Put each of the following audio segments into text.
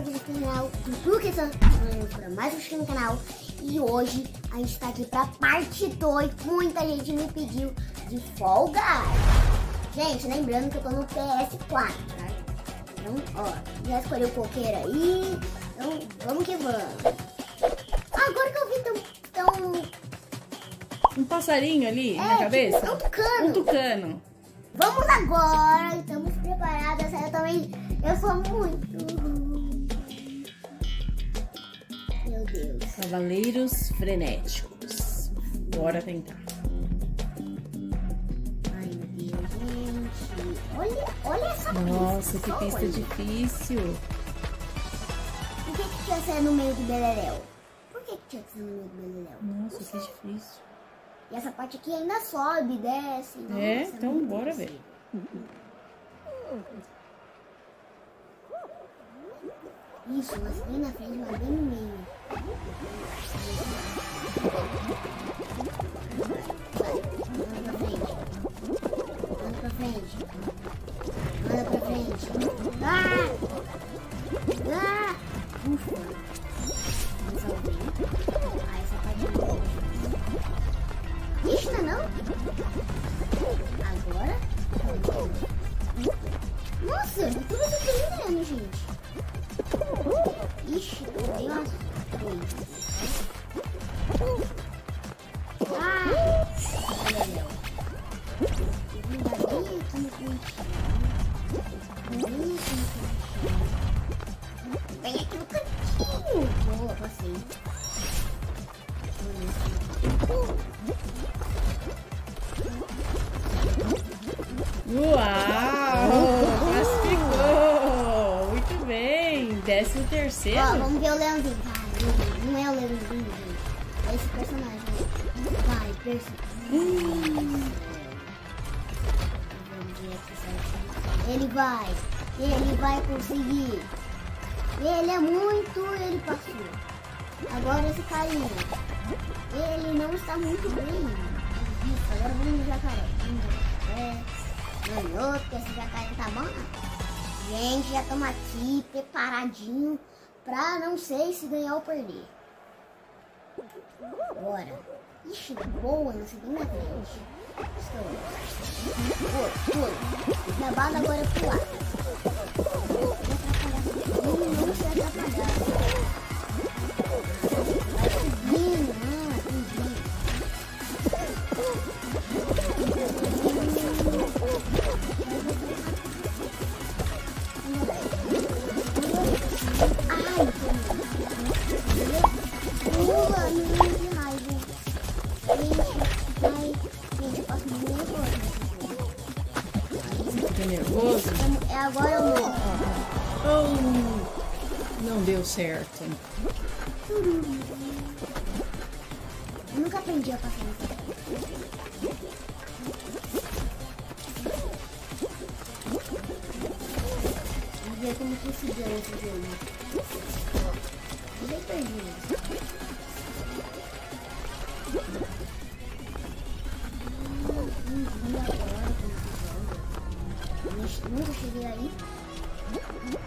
aqui no canal do Santos para mais um vídeo no canal E hoje a gente tá aqui pra parte 2 Muita gente me pediu de Guys Gente, lembrando que eu tô no PS4, tá? Então, ó, já escolheu o coqueiro aí Então, vamos que vamos Agora que eu vi tão... tão... Um passarinho ali é, na cabeça? Tipo, um tucano Um tucano Vamos agora, estamos preparadas. Eu também, eu sou muito. Deus. Cavaleiros frenéticos. Bora tentar. Ai, meu Deus, gente. Olha, olha essa Nossa, pista. que pista olha. difícil. Por que, que tinha que ser no meio do Beleléu? Por que, que tinha que ser no meio do Beleléu? Nossa, que difícil. E essa parte aqui ainda sobe, desce. É, então bora difícil. Isso, mas bem na frente, mas bem no meio. Vai, anda pra frente. Anda pra frente. Anda pra frente. Ah! Ah! Ufa. Vamos salvar. Ah, essa parte é muito Ixi, não é não? Agora? Nossa, tudo isso terminando, gente. Passei. Uau! Classificou! Muito bem! Décimo terceiro. Ó, vamos ver o leãozinho. Vai, não é o leãozinho, gente. É esse personagem. Vai, personagem. Ele vai. Ele vai conseguir. Ele é muito. Ele passou. Agora esse carinha. Ele não está muito bem. Isso, agora vamos no jacaré. Vamos no jacaré. Ganhou, porque esse jacaré tá bom. Gente, já estamos aqui preparadinho pra não sei se ganhar ou perder. Bora. Ixi, boa, não sei bem na frente. Estou. Foi, foi. Minha bala agora é pro agora eu morro. Oh, não deu certo. Eu nunca aprendi a passar. Vamos ver como ganha esse jogo. Eu já que joga? Ixi,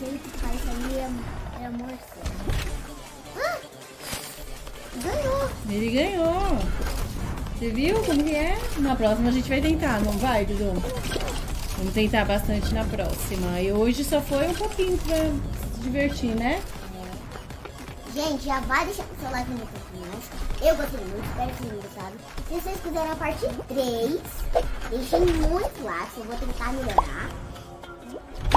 Vai. Nossa, se ele ficar isso aí é, é morcego. Ah! Ganhou! Ele ganhou. Você viu como que é? Na próxima a gente vai tentar, não vai, Dudu? Vamos tentar bastante na próxima. E hoje só foi um pouquinho pra se divertir, né? Gente, já vai deixar o seu like no canais. Eu gostei muito, espero que tenham gostado. Se vocês quiserem a parte 3, deixem muito like, eu vou tentar melhorar.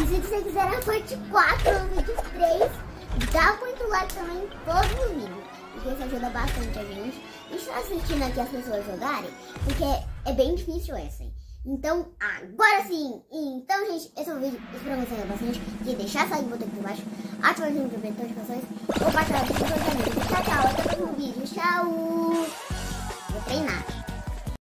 E se você quiser a parte 4 do vídeo 3, dá muito like também em todo o vídeo. Porque isso ajuda bastante a gente. E só assistindo aqui as pessoas jogarem, porque é bem difícil essa. Então, agora sim! Então, gente, esse é o vídeo. Espero que vocês gostem bastante. E deixar essa like botão aqui embaixo, ativar o sininho para ver notificações, compartilhar com seus amigos. Tchau, tchau. Até o próximo vídeo. Tchau! Vou treinar.